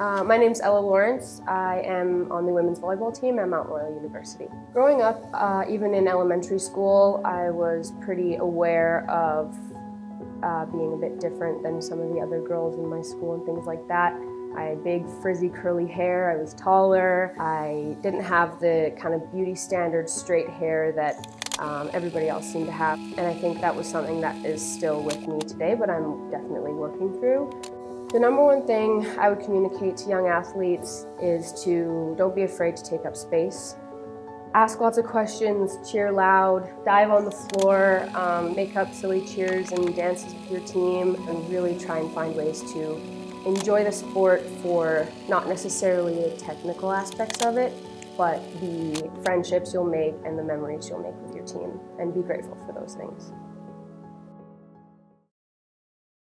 Uh, my name's Ella Lawrence. I am on the women's volleyball team at Mount Royal University. Growing up, uh, even in elementary school, I was pretty aware of uh, being a bit different than some of the other girls in my school and things like that. I had big, frizzy, curly hair. I was taller. I didn't have the kind of beauty standard straight hair that um, everybody else seemed to have. And I think that was something that is still with me today, but I'm definitely working through. The number one thing I would communicate to young athletes is to don't be afraid to take up space. Ask lots of questions, cheer loud, dive on the floor, um, make up silly cheers and dances with your team, and really try and find ways to enjoy the sport for not necessarily the technical aspects of it, but the friendships you'll make and the memories you'll make with your team, and be grateful for those things.